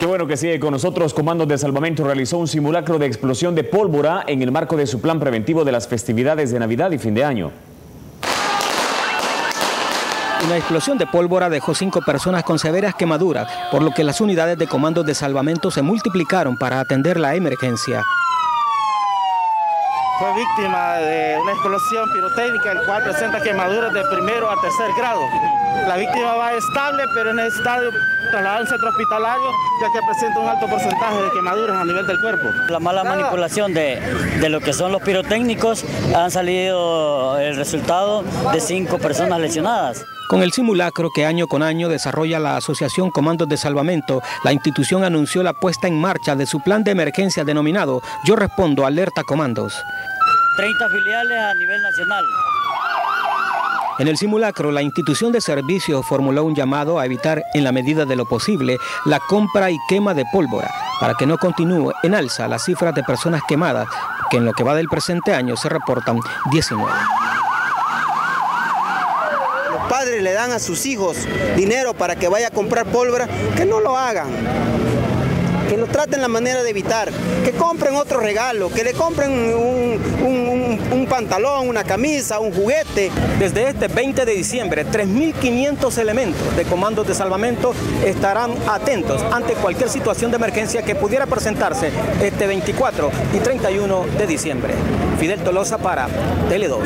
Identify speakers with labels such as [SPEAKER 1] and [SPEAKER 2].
[SPEAKER 1] Qué bueno que sigue con nosotros. Comandos de Salvamento realizó un simulacro de explosión de pólvora en el marco de su plan preventivo de las festividades de Navidad y fin de año.
[SPEAKER 2] Una explosión de pólvora dejó cinco personas con severas quemaduras, por lo que las unidades de comandos de salvamento se multiplicaron para atender la emergencia.
[SPEAKER 3] Fue víctima de una explosión pirotécnica, el cual presenta quemaduras de primero a tercer grado. La víctima va estable, pero es necesario trasladar al centro hospitalario, ya que presenta un alto porcentaje de quemaduras a nivel del cuerpo.
[SPEAKER 4] La mala manipulación de, de lo que son los pirotécnicos han salido el resultado de cinco personas lesionadas.
[SPEAKER 2] Con el simulacro que año con año desarrolla la Asociación Comandos de Salvamento, la institución anunció la puesta en marcha de su plan de emergencia denominado Yo Respondo Alerta Comandos.
[SPEAKER 4] 30 filiales a nivel nacional.
[SPEAKER 2] En el simulacro, la institución de servicios formuló un llamado a evitar, en la medida de lo posible, la compra y quema de pólvora, para que no continúe en alza la cifra de personas quemadas, que en lo que va del presente año se reportan 19.
[SPEAKER 5] Los padres le dan a sus hijos dinero para que vaya a comprar pólvora, que no lo hagan que lo traten la manera de evitar, que compren otro regalo, que le compren un, un, pantalón, una camisa, un juguete.
[SPEAKER 2] Desde este 20 de diciembre, 3.500 elementos de comandos de salvamento estarán atentos ante cualquier situación de emergencia que pudiera presentarse este 24 y 31 de diciembre. Fidel Tolosa para Tele 2.